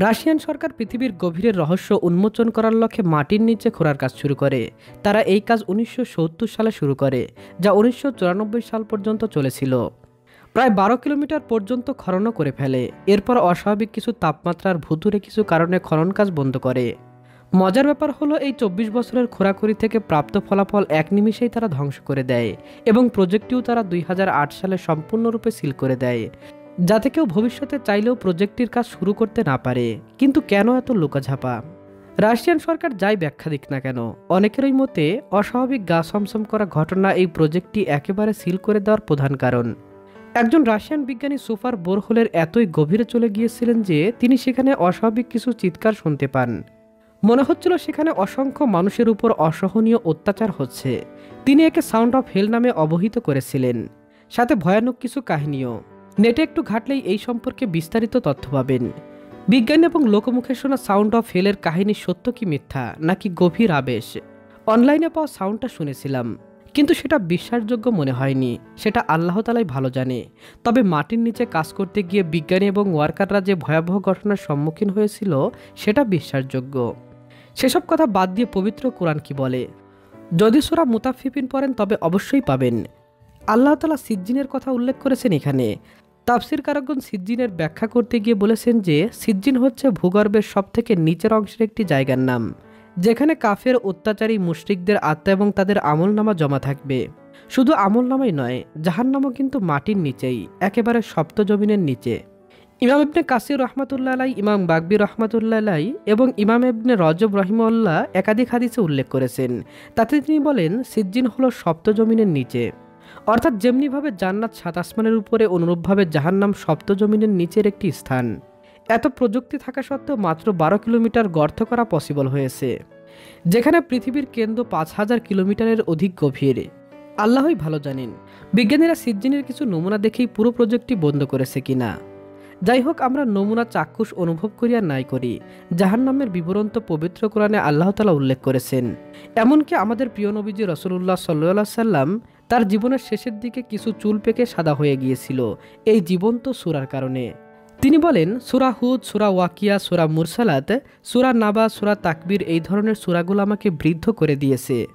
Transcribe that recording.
Russian সরকার পৃথিবীর গভীরের রহস্য উন্মোচন করার লক্ষ্যে মাটির নিচে খোঁড়ার কাজ শুরু করে। তারা এই কাজ উনিশশো সত্তর সালে শুরু করে, যা উনিশশো চুরানব্বই সাল পর্যন্ত চলেছিল। প্রায় বারো কিলোমিটার পর্যন্ত খননও করে ফেলে। এরপর অস্বাভাবিক কিছু তাপমাত্রার ভুতুরে কিছু কারণে খনন কাজ বন্ধ করে। মজার ব্যাপার হলো, এই চব্বিশ বছরের খোরাখুরি থেকে প্রাপ্ত ফলাফল এক নিমিষেই তারা ধ্বংস করে দেয় এবং প্রজেক্টটিও তারা দুই হাজার আট সালে সম্পূর্ণরূপে সিল করে দেয়। যাতে কেউ ভবিষ্যতে চাইলেও প্রজেক্টটির কাজ শুরু করতে না পারে। কিন্তু কেন এত লুকাঝাপা? রাশিয়ান সরকার যাই ব্যাখ্যা দিক না কেন, অনেকেরই মতে অস্বাভাবিক গা সমসম করা ঘটনা এই প্রজেক্টটি একেবারে সিল করে দেওয়ার প্রধান কারণ। একজন রাশিয়ান বিজ্ঞানী সুপার বোরহোলের এতই গভীরে চলে গিয়েছিলেন যে তিনি সেখানে অস্বাভাবিক কিছু চিৎকার শুনতে পান। মনে হচ্ছিল সেখানে অসংখ্য মানুষের উপর অসহনীয় অত্যাচার হচ্ছে। তিনি একে সাউন্ড অফ হেল নামে অবহিত করেছিলেন। সাথে ভয়ানক কিছু কাহিনীও। নেটে একটু ঘাটলেই এই সম্পর্কে বিস্তারিত তথ্য পাবেন। বিজ্ঞানী এবং লোকমুখে শোনা সাউন্ড অফ হেলের কাহিনী সত্য কি মিথ্যা, নাকি গভীর আবেশ? অনলাইনে পাওয়া সাউন্ডটা শুনেছিলাম, কিন্তু সেটা বিশ্বাসযোগ্য মনে হয়নি। সেটা আল্লাহ তালাই ভালো জানে। তবে মাটির নিচে কাজ করতে গিয়ে বিজ্ঞানী এবং ওয়ার্কাররা যে ভয়াবহ ঘটনার সম্মুখীন হয়েছিল, সেটা বিশ্বাসযোগ্য। সেসব কথা বাদ দিয়ে পবিত্র কোরআন কি বলে? যদি সোরা মুতাফিপিন পড়েন তবে অবশ্যই পাবেন। আল্লাহ তালা সিজ্জিনের কথা উল্লেখ করেছেন এখানে। তাফসির কারকগণ সিজ্জিনের ব্যাখ্যা করতে গিয়ে বলেছেন যে সিজ্জিন হচ্ছে ভূগর্ভের সবথেকে নিচের অংশের একটি জায়গার নাম, যেখানে কাফের, অত্যাচারী, মুশরিকদের আত্মা এবং তাদের আমলনামা জমা থাকবে। শুধু আমলনামাই নয়, জাহান্নামও কিন্তু মাটির নিচেই, একেবারে সপ্ত জমিনের নিচে। ইমাম ইবনে কাসির রহমতুল্লাহ আলাই ইমাম বাগবি রহমতুল্লাহ আলাই এবং ইমাম ইবনে রজব রহিমউল্লাহ একাধিক হাদিসে উল্লেখ করেছেন। তাতে তিনি বলেন সিজ্জিন হলো সপ্ত জমিনের নিচে। অর্থাৎ যেমনিভাবে জান্নাত সাত আসমানের উপরে অনুরূপভাবে জাহান্নাম সপ্ত জমিনের নিচের একটি স্থান। এত প্রযুক্তি থাকা সত্ত্বেও মাত্র বারো কিলোমিটার গর্ত করা পসিবল হয়েছে। যেখানে পৃথিবীর কেন্দ্র পাঁচ হাজার কিলোমিটারের অধিক গভীর। আল্লাহই ভালো জানেন, বিজ্ঞানীরা সিজ্জিনের কিছু নমুনা দেখেই পুরো প্রজেক্টটি বন্ধ করেছে কিনা। যাই হোক, আমরা নমুনা চাক্ষুষ অনুভব করি আর নাই করি, জাহান্নামের বিবরণ তো পবিত্র কোরআনে আল্লাহ তালা উল্লেখ করেছেন। এমনকি আমাদের প্রিয় নবীজি রসুল্লাহ সাল্লাহ সাল্লাম তার জীবনের শেষের দিকে কিছু চুল পেকে সাদা হয়ে গিয়েছিল, এই জীবন্ত সুরার কারণে। তিনি বলেন, সুরা হুদ, সুরা ওয়াকিয়া, সুরা মুরসালাত, সুরা নাবা, সুরা তাকবির এই ধরনের সুরাগুলো আমাকে বৃদ্ধ করে দিয়েছে।